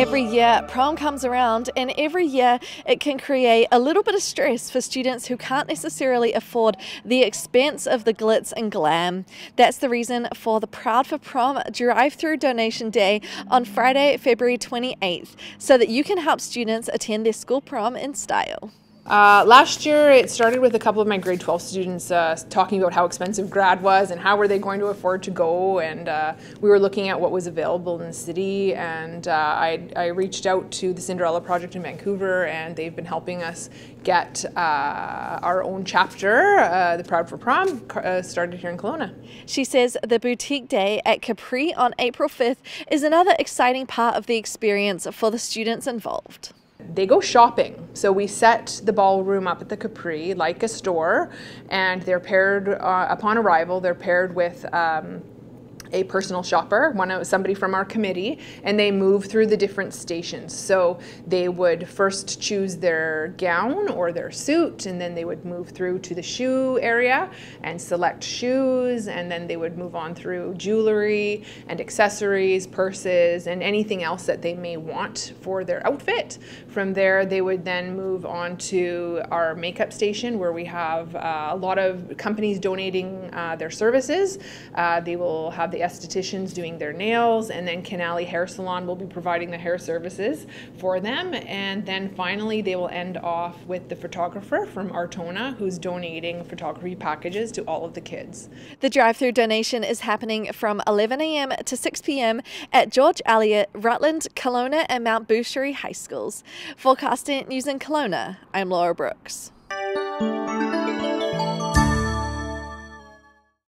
Every year, prom comes around, and every year it can create a little bit of stress for students who can't necessarily afford the expense of the glitz and glam. That's the reason for the Proud for Prom drive through donation day on Friday, February 28th, so that you can help students attend their school prom in style. Uh, last year, it started with a couple of my grade 12 students uh, talking about how expensive grad was and how were they going to afford to go. And uh, we were looking at what was available in the city. And uh, I, I, reached out to the Cinderella Project in Vancouver, and they've been helping us get uh, our own chapter, uh, the Proud for Prom, started here in Kelowna. She says the boutique day at Capri on April 5th is another exciting part of the experience for the students involved they go shopping. So we set the ballroom up at the Capri like a store, and they're paired uh, upon arrival. They're paired with um, a personal shopper, one of somebody from our committee, and they move through the different stations. So they would first choose their gown or their suit, and then they would move through to the shoe area and select shoes, and then they would move on through jewelry and accessories, purses, and anything else that they may want for their outfit. From there, they would then move on to our makeup station where we have uh, a lot of companies donating uh, their services. Uh, they will have the estheticians doing their nails, and then Canali Hair Salon will be providing the hair services for them. And then finally, they will end off with the photographer from Artona who's donating photography packages to all of the kids. The drive through donation is happening from 11 a.m. to 6 p.m. at George Elliot, Rutland, Kelowna, and Mount Boucherie High Schools. For Castanet News in Kelowna, I'm Laura Brooks.